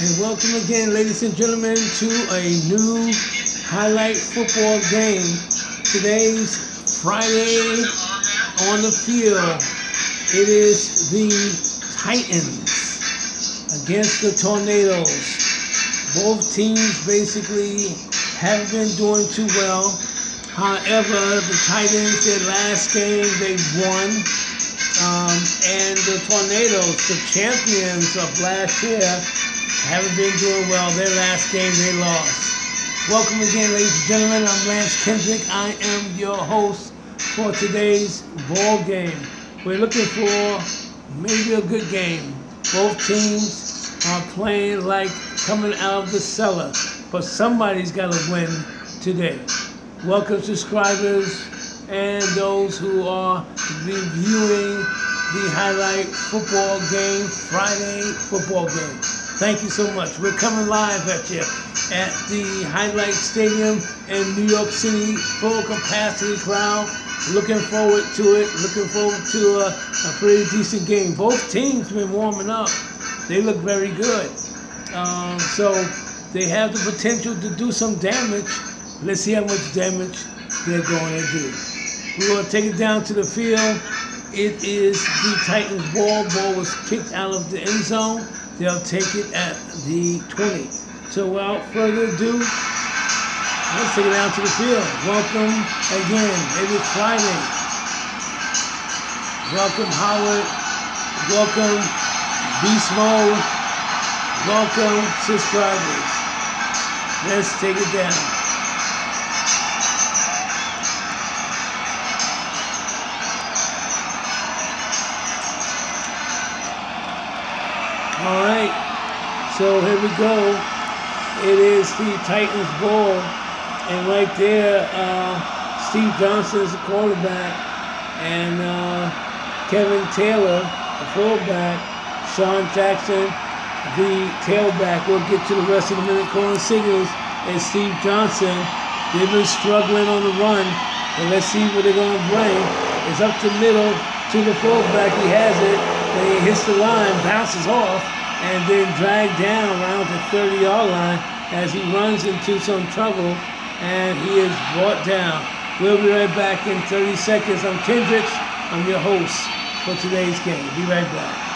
And welcome again, ladies and gentlemen, to a new highlight football game. Today's Friday on the field. It is the Titans against the Tornadoes. Both teams basically haven't been doing too well. However, the Titans, their last game, they won. Um, and the Tornadoes, the champions of last year, haven't been doing well. Their last game, they lost. Welcome again, ladies and gentlemen. I'm Lance Kendrick. I am your host for today's ball game. We're looking for maybe a good game. Both teams are playing like coming out of the cellar, but somebody's got to win today. Welcome, subscribers and those who are reviewing the highlight football game, Friday football game. Thank you so much. We're coming live at you at the Highlight Stadium in New York City, full capacity crowd. Looking forward to it. Looking forward to a, a pretty decent game. Both teams been warming up. They look very good. Um, so they have the potential to do some damage. Let's see how much damage they're going to do. We're going to take it down to the field. It is the Titans ball. Ball was kicked out of the end zone. They'll take it at the 20. So without further ado, let's take it out to the field. Welcome again. It is Friday. Welcome Howard. Welcome Beast Mode. Welcome subscribers. Let's take it down. All right, so here we go. It is the Titans ball, and right there, uh, Steve Johnson is the quarterback, and uh, Kevin Taylor, the fullback, Sean Jackson, the tailback. We'll get to the rest of the minute calling signals, and Steve Johnson. They've been struggling on the run, but let's see what they're going to bring. It's up to middle to the fullback. He has it. Then he hits the line, bounces off, and then dragged down around the 30 yard line as he runs into some trouble and he is brought down. We'll be right back in 30 seconds. I'm Kendricks. I'm your host for today's game. Be right back.